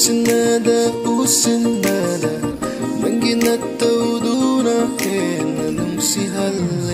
ಕ್ಷಣದ ಉಸಿನ್ನದ ನಂಗಿನ ತೌದೂರ ಏನ ನುಂಗ್ಸಿ ಹಲ್ಲ